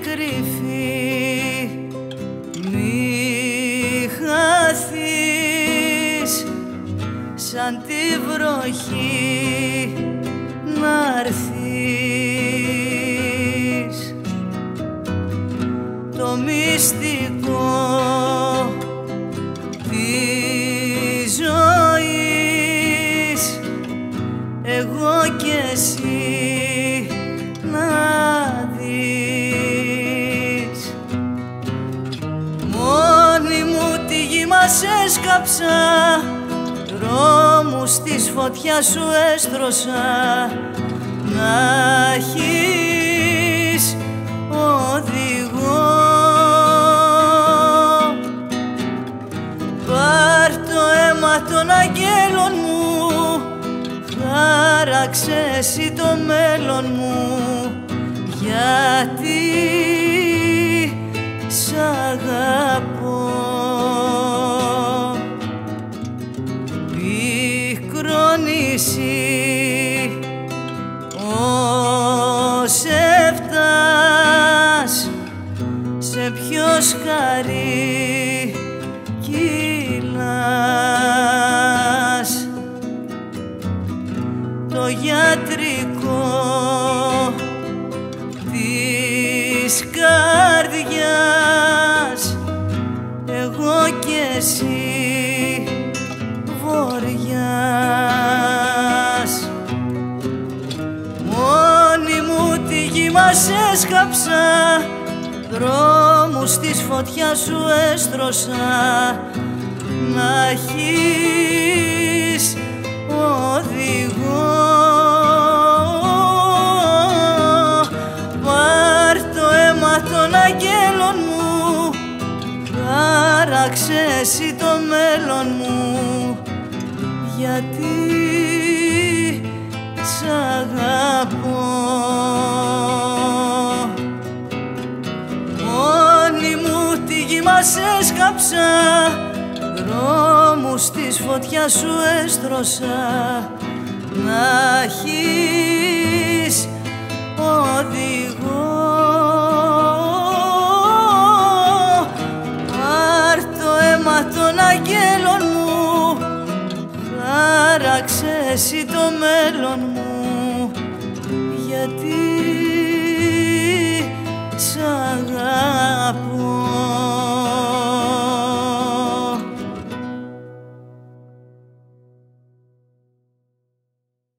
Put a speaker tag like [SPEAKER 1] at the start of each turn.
[SPEAKER 1] κρυφή. Μη χαθείς σαν τη βροχή να το μυστικό της ζωής εγώ και εσύ. Έσκαψα δρόμους της φωτιάς σου έστρωσα. Να έχεις οδηγό. Πάρ το αίμα των αγγέλων μου. Χάραξε εσύ το μέλλον μου. Γιατί σ' αγαπώ Πικρό νησί ως εφτάς σε ποιο σκαρί κυλάς. Το γιατρικό της καρδιάς εγώ και εσύ μας έσκαψα δρόμους της φωτιάς σου έστρωσα. Να έχεις οδηγό. Πάρ το αίμα των αγγέλων μου χάραξε εσύ το μέλλον μου. Γιατί μας έσκαψα δρόμους της φωτιάς σου έστρωσα. Να έχεις οδηγό. Πάρ το αίμα των αγγέλων μου χάραξε εσύ το μέλλον μου